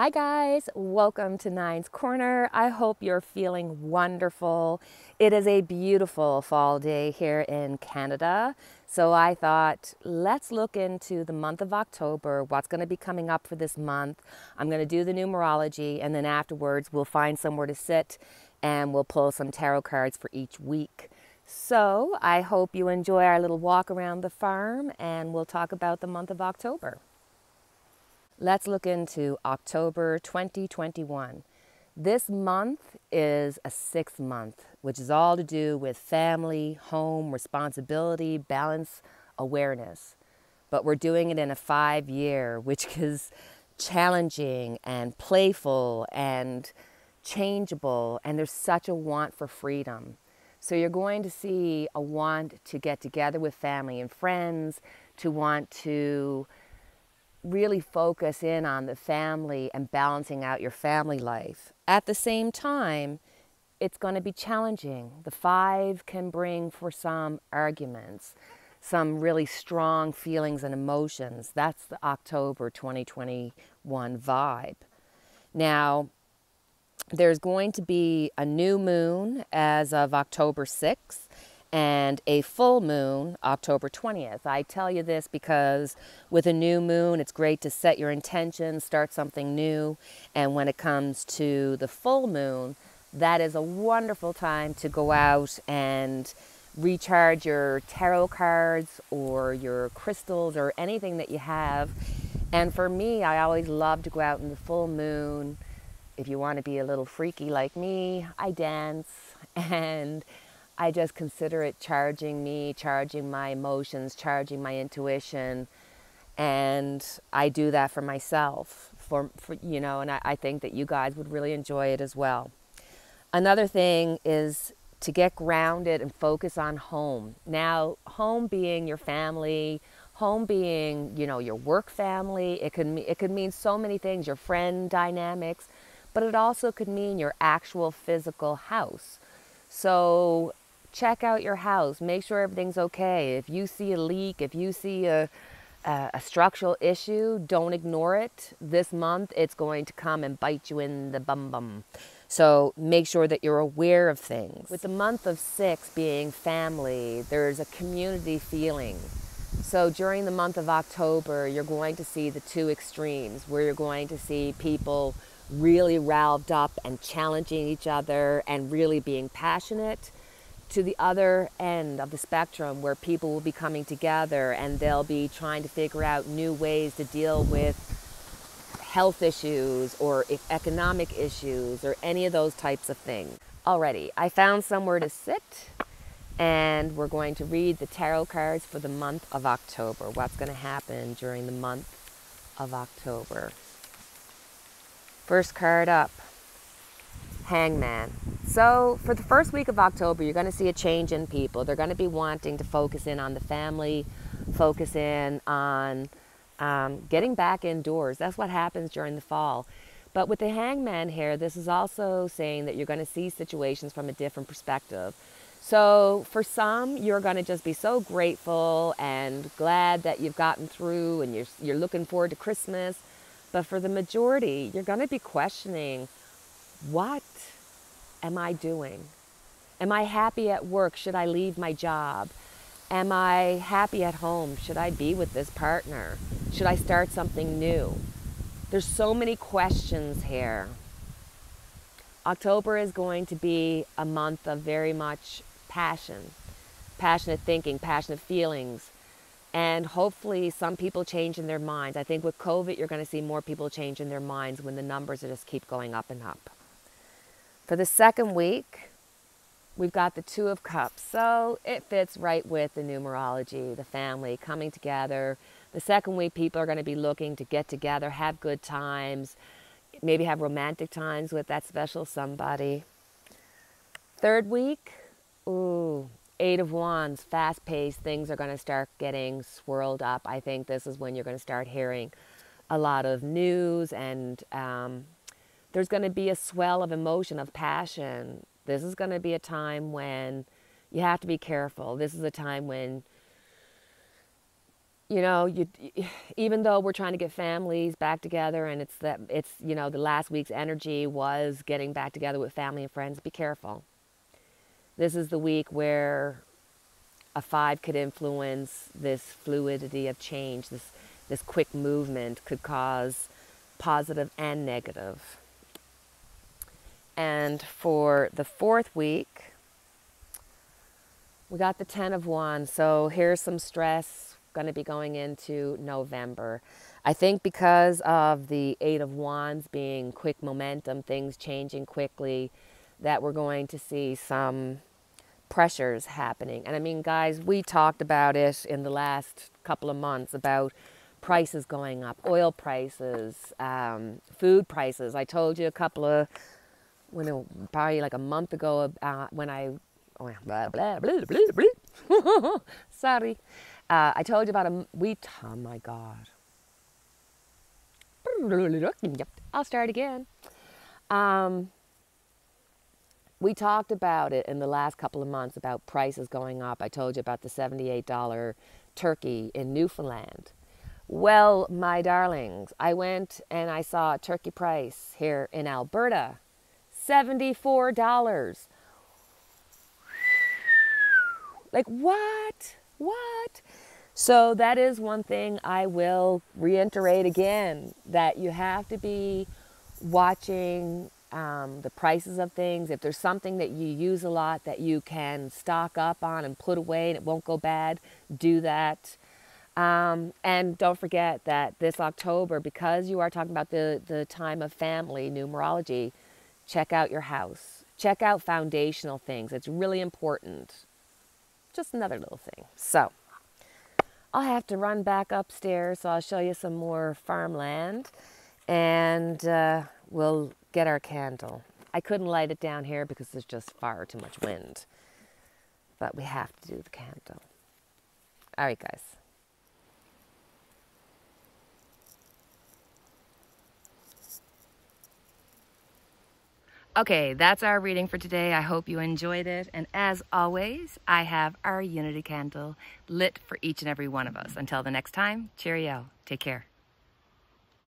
Hi, guys. Welcome to Nine's Corner. I hope you're feeling wonderful. It is a beautiful fall day here in Canada. So I thought, let's look into the month of October, what's going to be coming up for this month. I'm going to do the numerology, and then afterwards, we'll find somewhere to sit and we'll pull some tarot cards for each week. So I hope you enjoy our little walk around the farm, and we'll talk about the month of October. Let's look into October 2021. This month is a sixth month, which is all to do with family, home, responsibility, balance, awareness. But we're doing it in a five year, which is challenging and playful and changeable, and there's such a want for freedom. So you're going to see a want to get together with family and friends, to want to really focus in on the family and balancing out your family life. At the same time, it's going to be challenging. The five can bring for some arguments, some really strong feelings and emotions. That's the October 2021 vibe. Now, there's going to be a new moon as of October 6th and a full moon October 20th. I tell you this because with a new moon, it's great to set your intention, start something new. And when it comes to the full moon, that is a wonderful time to go out and recharge your tarot cards or your crystals or anything that you have. And for me, I always love to go out in the full moon. If you want to be a little freaky like me, I dance and I just consider it charging me, charging my emotions, charging my intuition. And I do that for myself, for, for you know, and I, I think that you guys would really enjoy it as well. Another thing is to get grounded and focus on home. Now, home being your family, home being, you know, your work family, it could, it could mean so many things, your friend dynamics, but it also could mean your actual physical house. So check out your house, make sure everything's okay. If you see a leak, if you see a, a, a, structural issue, don't ignore it. This month, it's going to come and bite you in the bum bum. So make sure that you're aware of things. With the month of six being family, there's a community feeling. So during the month of October, you're going to see the two extremes where you're going to see people really riled up and challenging each other and really being passionate to the other end of the spectrum where people will be coming together and they'll be trying to figure out new ways to deal with health issues or economic issues or any of those types of things. Already, I found somewhere to sit and we're going to read the tarot cards for the month of October. What's going to happen during the month of October? First card up Hangman. So, for the first week of October, you're going to see a change in people. They're going to be wanting to focus in on the family, focus in on um, getting back indoors. That's what happens during the fall. But with the hangman here, this is also saying that you're going to see situations from a different perspective. So, for some, you're going to just be so grateful and glad that you've gotten through and you're, you're looking forward to Christmas. But for the majority, you're going to be questioning what am I doing? Am I happy at work? Should I leave my job? Am I happy at home? Should I be with this partner? Should I start something new? There's so many questions here. October is going to be a month of very much passion, passionate thinking, passionate feelings, and hopefully some people change in their minds. I think with COVID, you're going to see more people change in their minds when the numbers just keep going up and up. For the second week, we've got the Two of Cups. So it fits right with the numerology, the family coming together. The second week, people are going to be looking to get together, have good times, maybe have romantic times with that special somebody. Third week, ooh, Eight of Wands, fast paced, things are going to start getting swirled up. I think this is when you're going to start hearing a lot of news and um, there's going to be a swell of emotion, of passion. This is going to be a time when you have to be careful. This is a time when you know, you even though we're trying to get families back together and it's that it's, you know, the last week's energy was getting back together with family and friends, be careful. This is the week where a 5 could influence this fluidity of change, this this quick movement could cause positive and negative. And for the fourth week, we got the 10 of Wands. So here's some stress going to be going into November. I think because of the Eight of Wands being quick momentum, things changing quickly, that we're going to see some pressures happening. And I mean, guys, we talked about it in the last couple of months about prices going up, oil prices, um, food prices. I told you a couple of, when it, probably like a month ago, uh, when I, oh, blah, blah, blah, sorry, uh, I told you about a wheat. Oh my God. I'll start again. Um, we talked about it in the last couple of months about prices going up. I told you about the $78 turkey in Newfoundland. Well, my darlings, I went and I saw a turkey price here in Alberta $74. Like, what? What? So that is one thing I will reiterate again that you have to be watching um, the prices of things. If there's something that you use a lot that you can stock up on and put away and it won't go bad, do that. Um, and don't forget that this October, because you are talking about the, the time of family numerology, check out your house. Check out foundational things. It's really important. Just another little thing. So, I'll have to run back upstairs, so I'll show you some more farmland and uh, we'll get our candle. I couldn't light it down here because there's just far too much wind, but we have to do the candle. All right, guys. Okay, that's our reading for today. I hope you enjoyed it. And as always, I have our Unity candle lit for each and every one of us. Until the next time, cheerio. Take care.